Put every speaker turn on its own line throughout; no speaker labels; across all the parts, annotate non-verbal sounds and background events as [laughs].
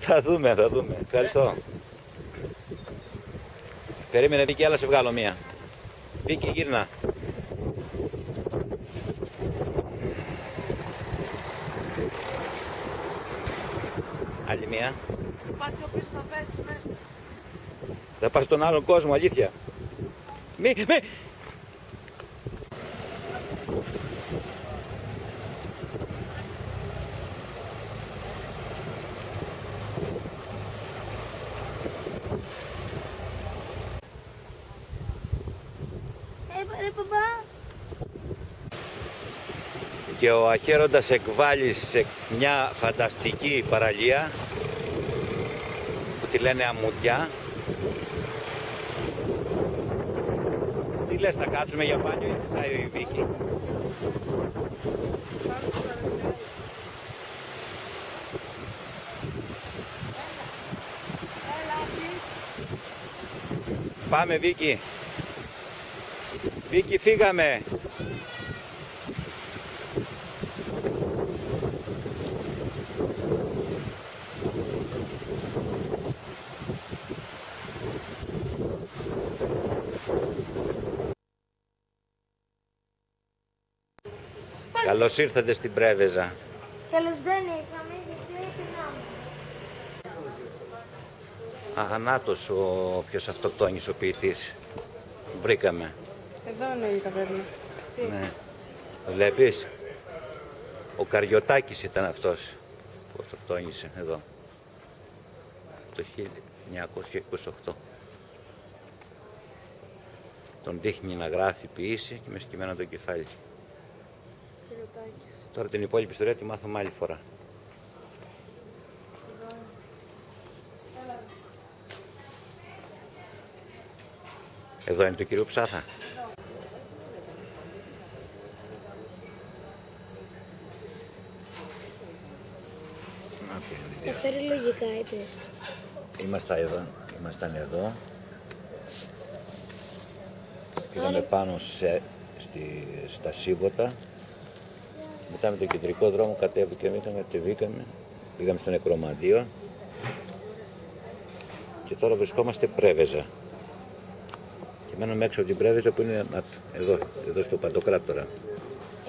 Θα δούμε, θα δούμε. Ευχαριστώ. Περίμενε Βίκη, άλλα σε βγάλω μία. Βίκη, γύρνα. Άλλη μία.
Πας ο πίσω να πέσει μέσα.
Θα πας στον άλλον κόσμο, αλήθεια. Μη, μη.
Ε, ρε παπά.
Και ο Αχέροντας εκβάλλει σε μια φανταστική παραλία που τη λένε Αμμουδιά. Τι λες, θα κάτσουμε για μπάνιο ή τι η Βίκη; Πάμε Βίκη. Βίκη φύγαμε. Καλώς ήρθατε στην Πρέβεζα.
Καλώς δεν ήρθαμε γιατί έφυγαμε.
Αγανάτος ο ποιος αυτοκτόνης ο ποιητής. Βρήκαμε.
Εδώ είναι η ταβέρνα.
Ναι. Βλέπεις; Ο Καριωτάκης ήταν αυτός που αυτοκτόνησε εδώ. Το 1928. Τον δείχνει να γράφει ποιήση και με σκυμμένο το κεφάλι. Τώρα την υπόλοιπη ιστορία τη μάθουμε άλλη φορά. Εδώ είναι το κύριο Ψάθα.
Θα φέρει λογικά, είπες.
Ήμασταν εδώ. Ήμασταν εδώ. Πήγαμε πάνω σε, στη, στα Σίβωτα. Μετά με το κεντρικό δρόμο κατέβηκαμε, ήταν, κατεβήκαμε. Πήγαμε στο νεκρομαντίο. Και τώρα βρισκόμαστε Πρέβεζα. Και μένουμε έξω από την Πρέβεζα που είναι απ- εδώ, εδώ στο Παντοκράτορα.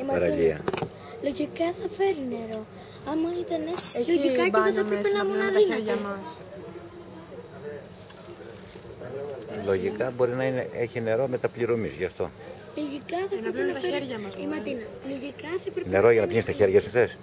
Παραλία.
Λογικά θα φέρει νερό. Άμα ήταν
Έχει
λογικά και δεν
μπάνιο
θα πρέπει
μέσα
να
να
μου
βγάλουμε
να
τα χέρια
δίνετε.
μας.
Λογικά μπορεί να είναι, έχει νερό μεταπληρωμής γι' αυτό.
Λογικά θα
να
πρέπει
πλύνουμε
να
τα
φέρει...
χέρια μας,
Η
μωρέ.
Ματίνα, λογικά θα πρέπει
Νερό για να πλύνεις τα χέρια σου θες;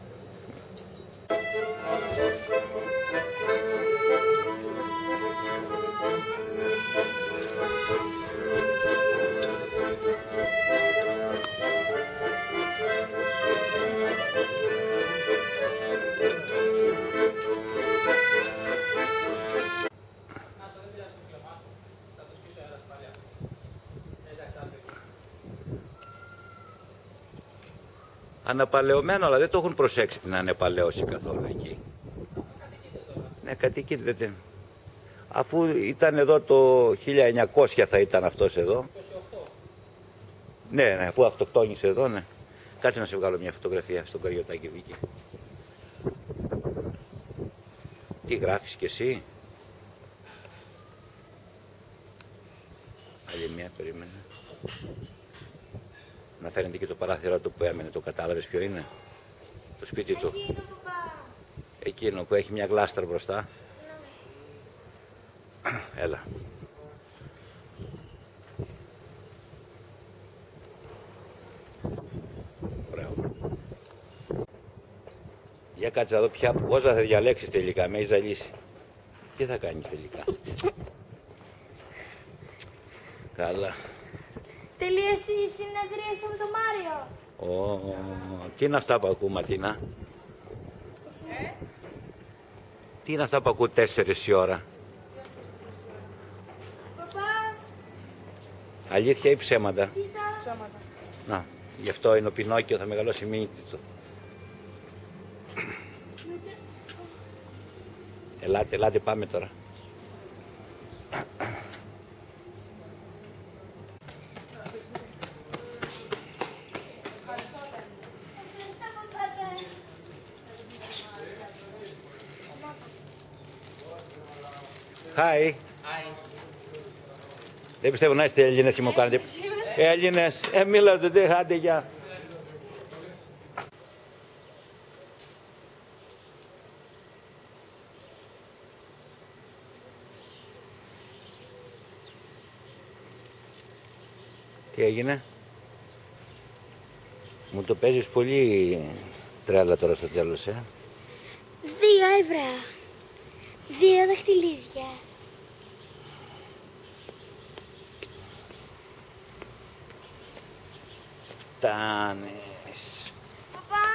Αναπαλαιωμένο, αλλά δεν το έχουν προσέξει την ανεπαλαίωση καθόλου εκεί. Ναι, κατοικείται. Αφού ήταν εδώ το 1900 θα ήταν αυτός εδώ. Ναι, ναι, αφού αυτοκτόνησε εδώ, ναι. Κάτσε να σε βγάλω μια φωτογραφία στον Καριωτάκη Βίκη. Τι γράφεις κι εσύ; Άλλη μια, περίμενε. Να φαίνεται και το παράθυρο του που έμενε, το κατάλαβες ποιο είναι; Το σπίτι του.
Είναι ο παπά.
Εκείνο που έχει μια γλάστρα μπροστά. Έλα. Ωραίο. Για κάτσε να δω ποια πόσα θα διαλέξεις τελικά, με έχεις ζαλίσει. Τι θα κάνεις τελικά; [laughs] Καλά.
Τελείωσε η συνεδρίαση με τον Μάριο.
Ω, τι είναι αυτά που ακούμε, Ματίνα. Τι είναι αυτά που ακούω τέσσερις η ώρα;
Παπά,
Αλήθεια ή ψέματα;
κοίτα.
Ψώματα.
Να, γι' αυτό είναι ο Πινόκιο, θα μεγαλώσει μήνυτη του. Ελάτε, ελάτε, πάμε τώρα. Hi. Δεν πιστεύω να είστε Έλληνες και μου κάνετε. Έλληνες, ε, μίλατε, δεν άντε για. Τι έγινε; Μου το παίζεις πολύ τρέλα τώρα στο τέλος, ε.
Δύο ευρώ. Δύο δαχτυλίδια.
Τάνες.
Παπά,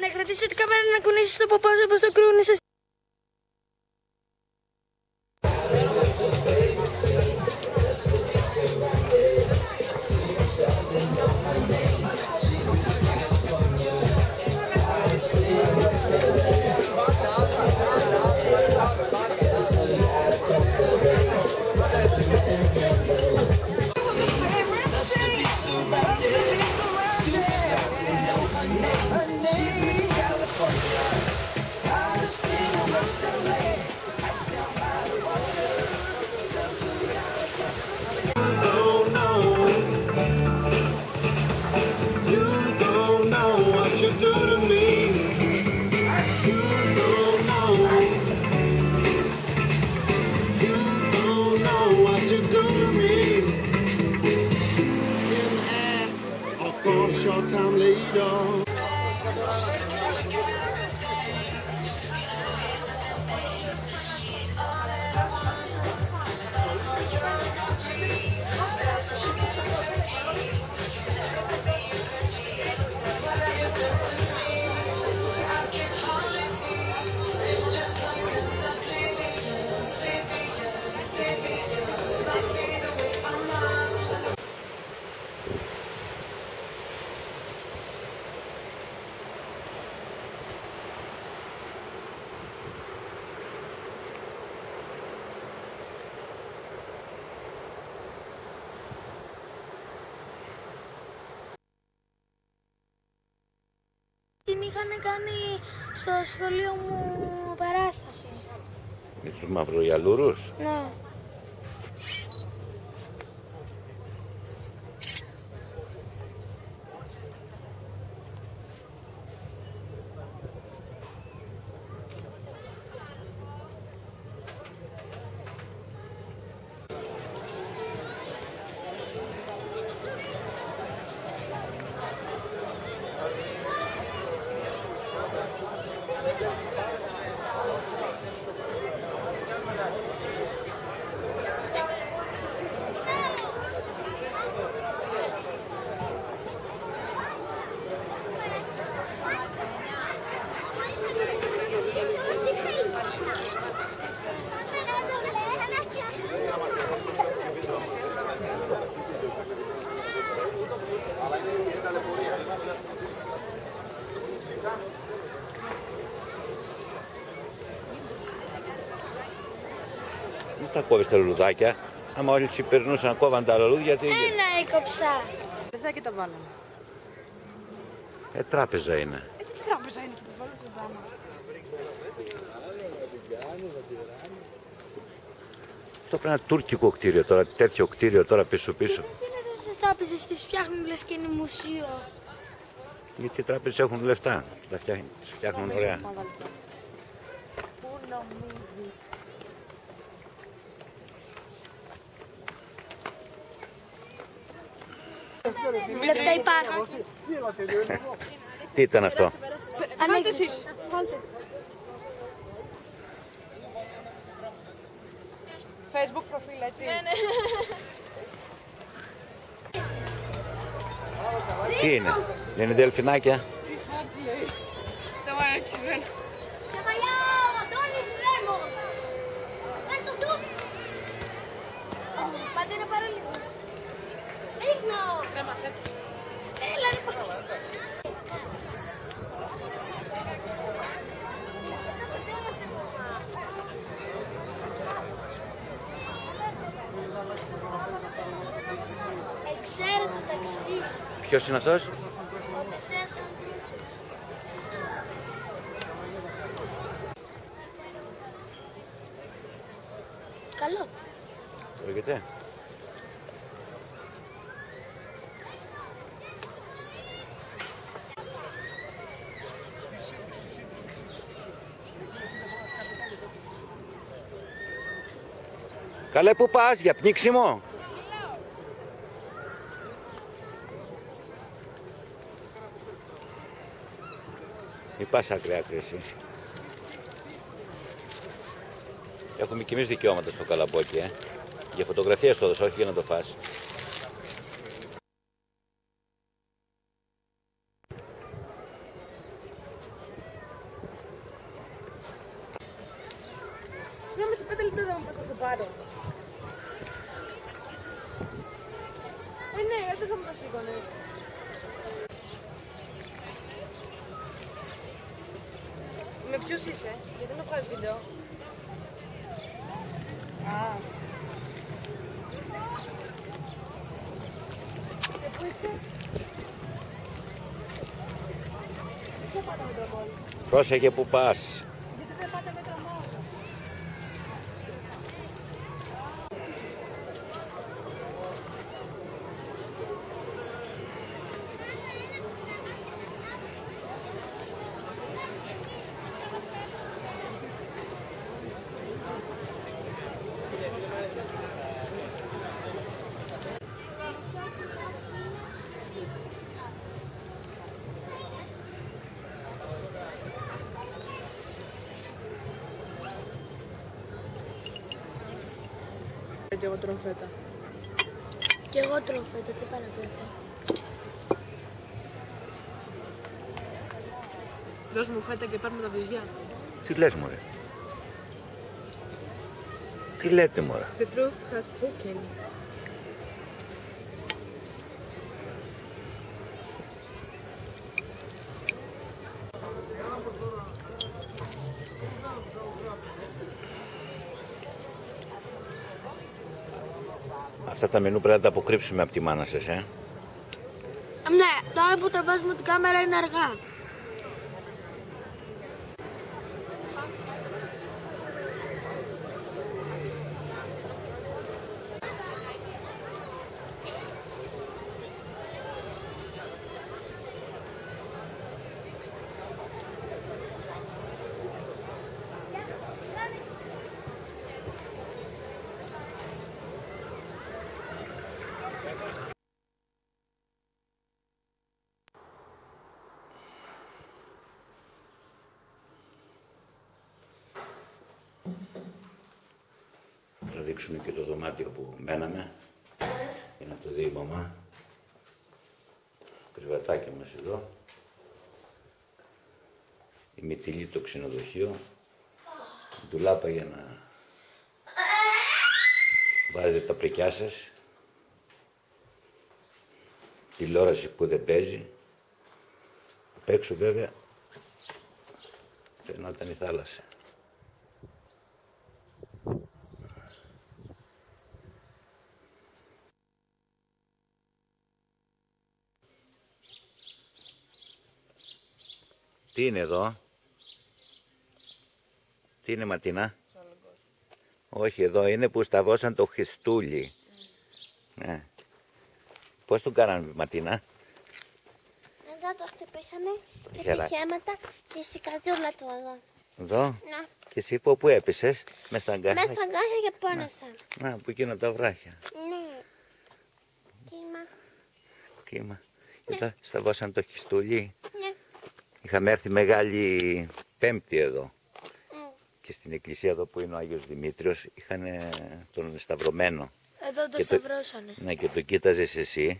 να κρατήσω την κάμερα να κουνήσεις το παπά σου όπως το κρούνησες. Την είχαν κάνει στο σχολείο μου παράσταση.
Με τους μαυρογιαλούρους;
Ναι.
Κόβεις τα λουλουδάκια. Άμα όλοι τους υπερνούσαν κόβαν τα λουλούδια, τι γίνεται.
Ένα έκοψα.
Λεφτά και τα βάλαμε.
Ε, τράπεζα είναι.
Ε, τι τράπεζα είναι και τα βάλαμε και τα βάλαμε.
Αυτό πρέπει να είναι τουρκικό κτίριο τώρα, τέτοιο κτίριο τώρα πίσω πίσω.
Πώς είναι τόσες τράπεζες τις φτιάχνουν λες και είναι μουσείο.
Γιατί οι τράπεζες έχουν λεφτά. Τα φτιάχνουν, τις φτιάχνουν ωραία.
Πού νομίζεις;
Λεφτά υπάρχουν.
Τι ήταν αυτό;
Βάλτε εσείς. Facebook προφίλ, έτσι. Ναι, ναι.
Τι είναι; Δεν είναι δελφινάκια;
Τα μαρακισμένα.
Σε μαλλιά ο Αντώνης Ρέμος. Κάνε το σουτ. Πάτε να πάρω λίγο. Ρίχνω.
Κρέμασε.
Έλα ρε πάτε. Εξαίρετο ταξί.
Ποιος είναι αυτός;
Ο Τεσσέας Ανδρούτσος. Καλό.
Τρώγεται. Καλέ που πας για πνίξιμο. Μην πας άκρη άκρη εσύ. Έχουμε κι εμείς δικαιώματα στο καλαμπόκι, ε. Για φωτογραφία στο έδωσα, όχι για να το φας.
Συγγνώμη, σε πέντε λεπτά δεν μου θα σε πάρω. Ε, ναι, δεν θα μου το σήκωνες. Με ποιους είσαι, γιατί δεν βγάζεις βίντεο. Α. Και πού είστε; Δεν πάτε με τραμόλ.
Πρόσεχε που πας.
Και εγώ τρώω φέτα.
Και εγώ τρώω φέτα, τι πάει να πει αυτό.
Δώσ' μου φέτα και παίρνουμε τα βυζιά.
Τι λες μωρέ; Τι λέτε μωρέ;
The proof has spoken.
Τα μενού πρέπει να τα αποκρύψουμε από τη μάνα σας, ε.
Ναι, τώρα που τραβάζουμε την κάμερα είναι αργά.
Δείξουμε και το δωμάτιο που μέναμε για να το δει η μαμά. Κρυβατάκια μας εδώ. Η Μητυλή το ξενοδοχείο. Ντουλάπα για να βάζετε τα πρικιά σας. Τηλεόραση που δεν παίζει. Απ' έξω βέβαια φαινόταν η θάλασσα. Τι είναι εδώ; Τι είναι Ματίνα; Όχι εδώ είναι που σταβώσαν το Χριστούλι. Ναι. Πώς τον κάνανε Ματίνα;
Εδώ το χτυπήσαμε και
Χέρα.
τη χέματα και στη κατζούλα του εδώ.
Εδώ;
Να,
Και εσύ από πού έπεσες. Μες στα
μέσα
αγκάθια.
στα γκάθια και πόνασα.
Να, που εκείνα τα βράχια.
Ναι. Κύμα.
Κύμα. Εδώ σταβώσαν το Χριστούλι.
Ναι.
Είχαμε έρθει μεγάλη πέμπτη εδώ.
Mm.
Και στην εκκλησία εδώ που είναι ο Άγιος Δημήτριος είχαν τον σταυρωμένο.
Εδώ το
Και το-
σταυρώσανε.
Ναι, και το κοίταζες εσύ.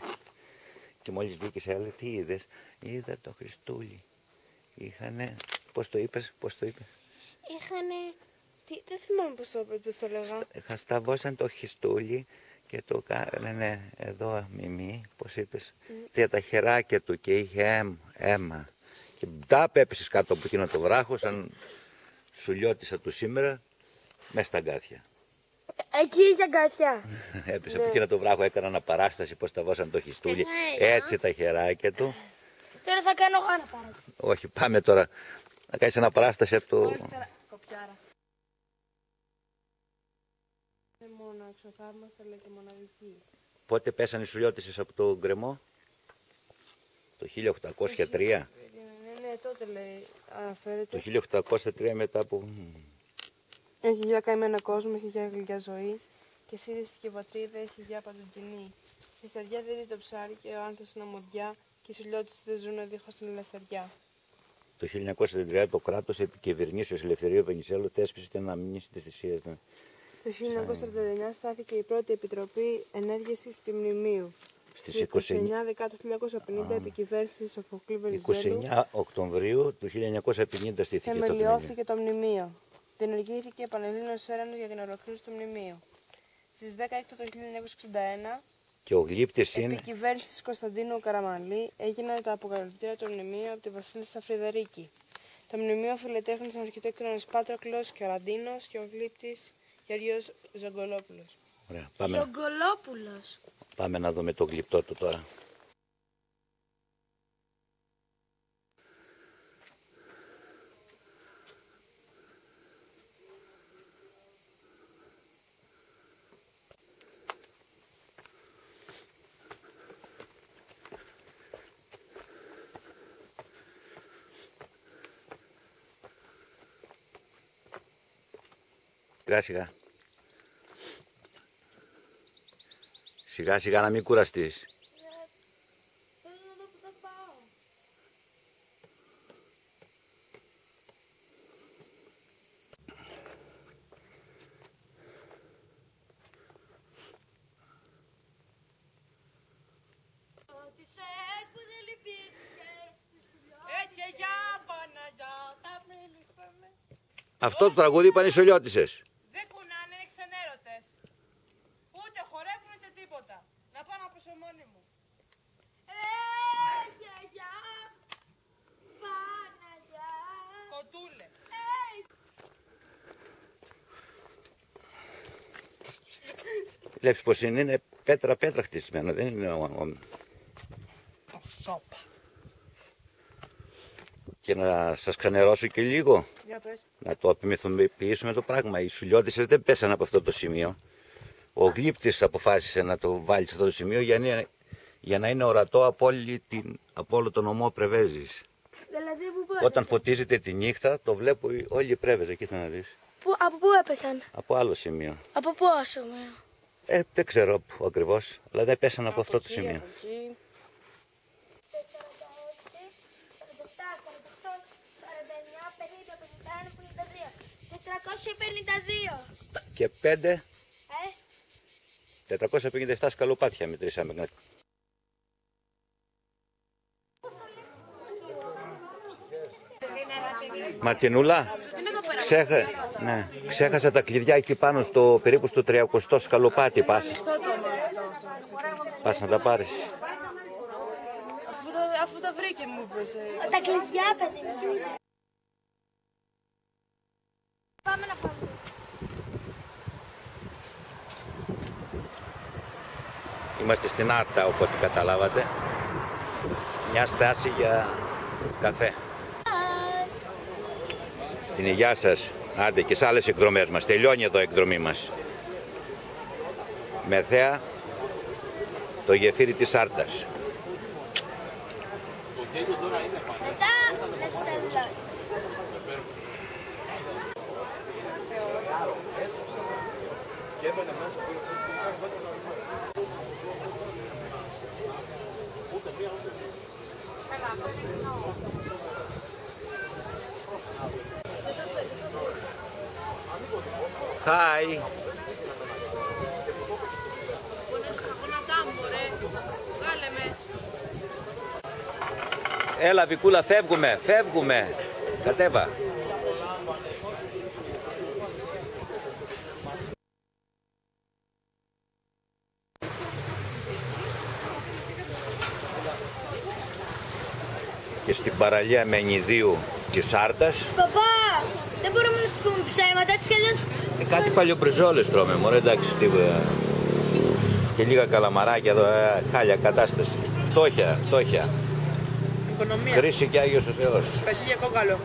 Και μόλις βγήκε, έλεγε τι είδες; Είδα το Χριστούλη. Είχανε. Πώς το είπες, πώς το είπες;
Είχανε...
Τι, δεν θυμάμαι πώς το, πώς το λέγα.
Χασταβώσαν το Χριστούλη και το κάνανε εδώ μιμή, πώς είπες, για τα χεράκια του και είχε αίμα. Αίμα. Και τα έπεσες κάτω από εκείνο το βράχος, σαν σουλιώτησα του σήμερα, μέσα στα αγκάθια.
Εκεί είχε αγκάθια. [laughs]
Έπεσε από εκείνο το βράχο, έκαναν αναπαράσταση, πώς τα βάσαν το Χριστούλη,
Ε,
έτσι τα χεράκια του.
Τώρα θα κάνω εγώ ένα παράδειγμα.
Όχι, πάμε τώρα να κάνεις αναπαράσταση από το...
Κοπιάρα. θαύμαστα αλλά και μοναδική.
Πότε πέσανε οι σουλιώτισες από το γκρεμό; Το 1803.
Ναι, ναι, τότε λέει, αναφέρεται.
Το 1803 μετά από...
Έχει για καημένο κόσμο, έχει για γλυκιά ζωή. Και σύριστηκε η πατρίδα, έχει για παντοτινή. Στη στεριά δεν ζει το ψάρι και ο άνθρωπος είναι αμμουδιά. Και οι σουλιώτες δεν ζουν δίχως την ελευθεριά.
Το 1930 το κράτος επικυβερνήσεως Ελευθερίου Βενιζέλου θέσπισε την αμνήση της θυσίας του.
Το 1939 στάθηκε η πρώτη επιτροπή ενέργειας του μνημείου.
Στις 29,
29 Δεκάτου 1950 επικυβέρνησης της Σοφοκλή Βενιζέλου
29 Οκτωβρίου του 1950 στήθηκε το μνημείο.
θεμελιώθηκε το μνημείο. Διενεργήθηκε επανελλήνιος έρανος για την ολοκλήρωση του μνημείου. Στις 10 Έκτου του 1961
Και ο γλύπτης είναι...
Επικυβέρνηση της Κωνσταντίνου Καραμαλή έγιναν τα αποκαλυπτήρια του μνημείου από τη Βασίλισσα Φρυδερίκη. Το μνημείο φιλετέχνης των αρχιτέκτονων Πάτροκλος Καραντίνος και ο γλύπτης Γεωργίος Ζαγκολόπουλος.
Ωραία, πάμε,
Σογκολόπουλος.
Πάμε να δούμε το γλυπτό του τώρα. Σιγά σιγά. Σιγά σιγά να μην κουραστείς.
Θέλω να δω που θα πάω. Ρώτησες που δεν λυπήθηκες στη σουλιά.
Έτσι για Παναγιά, τα μίλησαμε.
Αυτό το τραγούδι είπαν οι Σολιώτισες.
Δεν κουνάνε, είναι ξενέρωτες. Ούτε χορεύουν ούτε τίποτα. Να πάω να πούσω μόνη μου.
Ε, γιαγιά, Παναγιά.
Κοντούλες.
Ε,
Βλέπεις πως είναι, είναι πέτρα πέτρα χτισμένο, δεν είναι ο, ο-
Σόπα.
Και να σας ξανερώσω και λίγο,
Για πες.
να το απειμηθοποιήσουμε το πράγμα. Οι Σουλιώτισες δεν πέσαν από αυτό το σημείο. Ο γλύπτης αποφάσισε να το βάλει σε αυτό το σημείο για να, είναι- για να είναι ορατό από, όλη την, από όλο τον ομό Πρεβέζης.
Δηλαδή, που πού,
Όταν φωτίζεται τη νύχτα, το βλέπω όλη η Πρέβεζα, κοίτα να δεις.
πού, από πού έπεσαν,
Από άλλο σημείο.
από πόσο σημείο;
Ε, δεν ξέρω πού ακριβώς, αλλά δεν πέσαν από αυτό το σημείο.
452.
Και πέντε,
Ε,
457 σκαλοπάτια μετρήσαμε. Μαρτινούλα, ξέχα... ναι, ξέχασα τα κλειδιά εκεί πάνω στο περίπου στο 300 σκαλοπάτι πας. Πας να τα πάρεις.
Αφού το, αφού το βρήκε μου είπες. ε.
τα κλειδιά, παιδί μου. Πάμε να πάμε.
Είμαστε στην Άρτα, οπότε καταλάβατε. Μια στάση για καφέ. Την υγειά σας. Άντε και σε άλλες εκδρομές μας. Τελειώνει εδώ η εκδρομή μας. Με θέα το γεφύρι της Άρτας.
Μετά, Θεσσαλονίκη.
Χάι. Έλα Βικούλα, φεύγουμε, φεύγουμε. Κατέβα. και στην παραλία Μενιδίου της Άρτα.
Παπά, δεν μπορούμε να τους πούμε ψέματα, έτσι κι αλλιώς.
Ε, κάτι παλιοπριζόλες τρώμε, μωρέ, εντάξει, τίποτα. Ε, και λίγα καλαμαράκια εδώ, ε, χάλια κατάσταση. Φτώχεια, φτώχεια.
Οικονομία.
Κρίση και Άγιος ο Θεός.
Βασίλεια κόκαλο.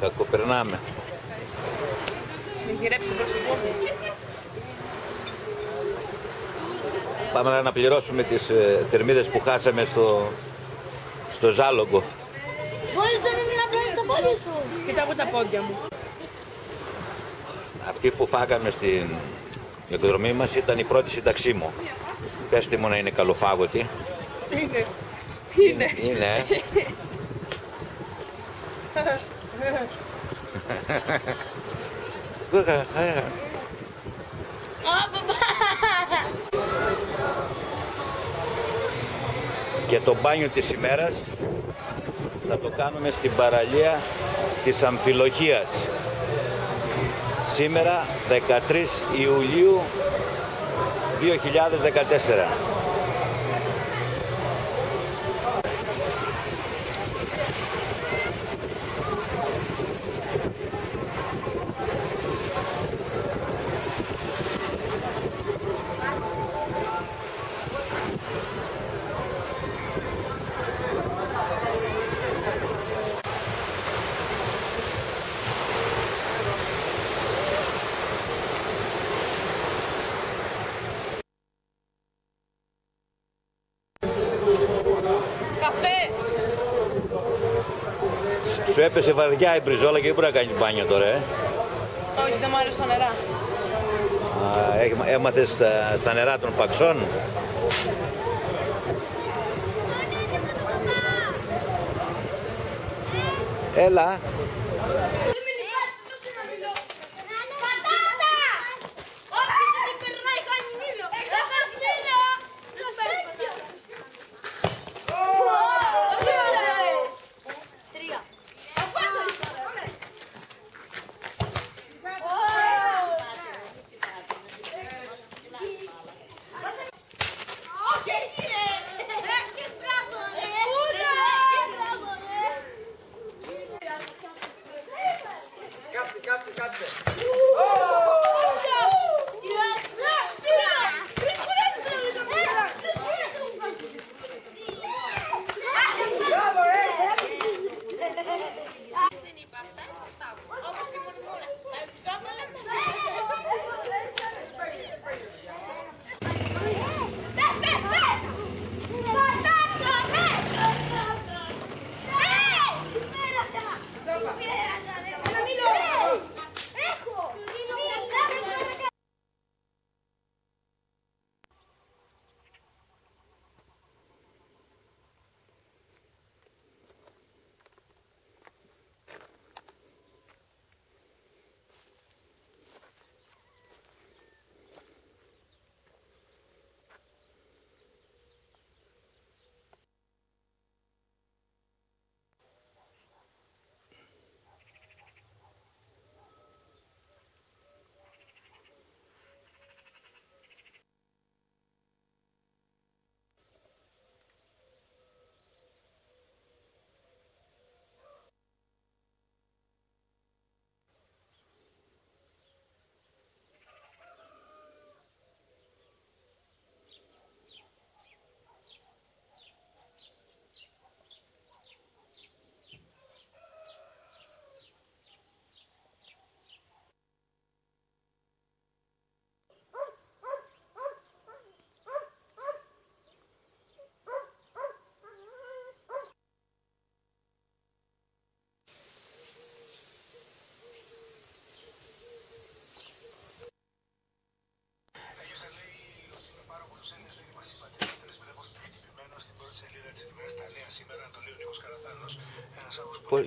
Κακοπερνάμε.
Με γυρέψει το προσωπικό μου.
Πάμε να αναπληρώσουμε τις ε, θερμίδες που χάσαμε στο, στο Ζάλογκο.
Μπορείς να μην να πάρεις τα πόδια σου.
Κοίτα από τα πόδια μου.
Αυτή που φάγαμε στην εκδρομή μας ήταν η πρώτη σύνταξή μου. Πέστε μου να είναι καλοφάγωτη.
Είναι. Είναι.
Είναι. [laughs] ε. Και το μπάνιο της ημέρας θα το κάνουμε στην παραλία της Αμφιλοχίας. Σήμερα 13 Ιουλίου 2014.
Καφέ.
Σου έπεσε βαριά η μπριζόλα και δεν μπορεί να κάνει μπάνιο τώρα, ε.
Όχι, δεν μου αρέσει το νερά.
Α, έχ- Έμαθες στα, στα νερά των παξών; Έλα.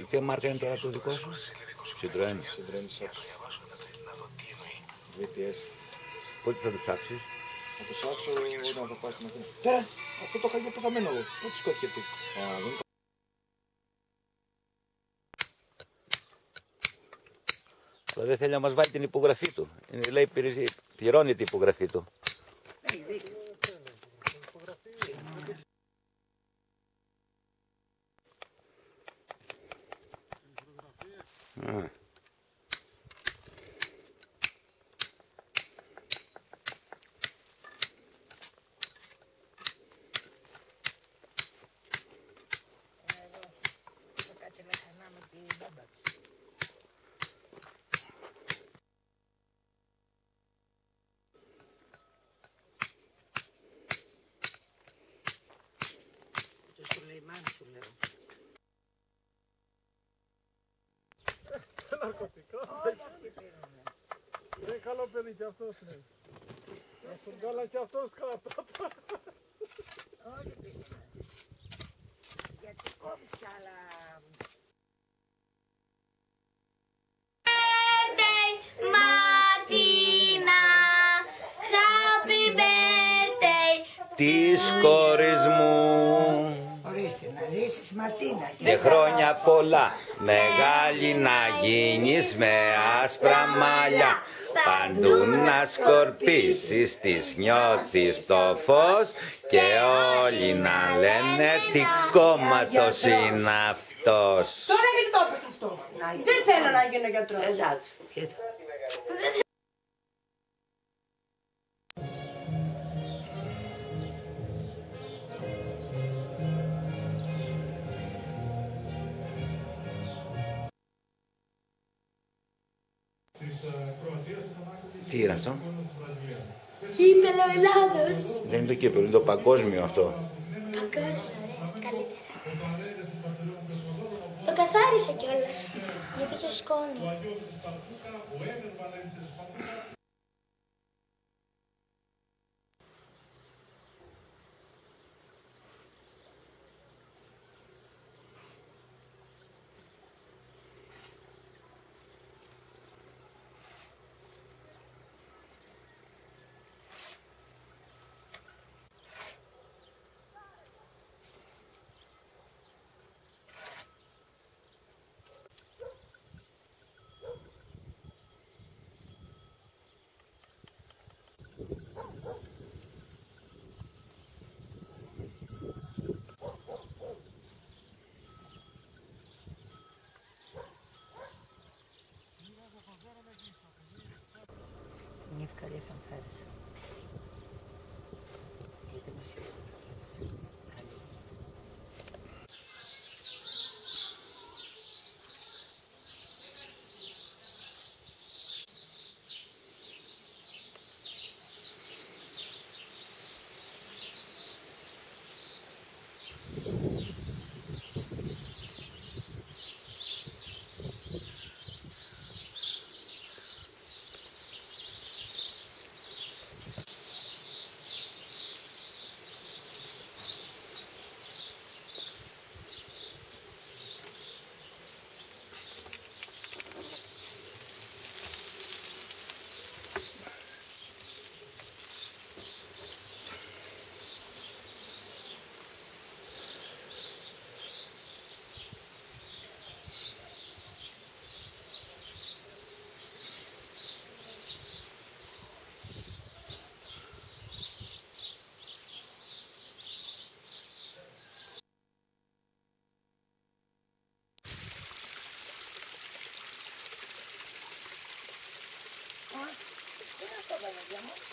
Πώς- Τι μάρκα είναι τώρα το δικό σου. Citroën.
Συντρέμει σάξο. VTS.
Πότε θα το ψάξεις;
Να το σάξω όταν θα πάει στην Αθήνα. Τώρα, αυτό το είχα για πεθαμένο εγώ. Πότε σκόθηκε αυτή; Α, δεν
Αλλά δεν θέλει να μας βάλει την υπογραφή του. Είναι, λέει υπηρεσία- πληρώνει την υπογραφή του.
Ναρκωτικά. Είναι καλό παιδί κι αυτός είναι. Να στον κάλα κι αυτός κάτω.
Γιατί κόβεις κι άλλα;
birthday, Martina. Happy birthday.
Της κόρης μου.
Ορίστε, να ζήσεις Μαρτίνα.
Και χρόνια πολλά, μεγάλη να γίνεις με άσπρα μαλλιά. Παντού να σκορπίσεις, της νιώθεις το φως και όλοι να λένε τι κόμματος είναι αυτός.
Τώρα γιατί το έπες αυτό; Δεν θέλω να γίνω γιατρός.
Εντάξει.
Τι είναι αυτό,
Κύπελο Ελλάδος.
δεν είναι το κύπελο, είναι το παγκόσμιο αυτό.
Παγκόσμιο, ωραία, καλύτερα. Το καθάρισα κιόλας, γιατί είχε σκόνη.
Είναι ευκαιρία φανφάρες. Γιατί μας είπε. Добавляем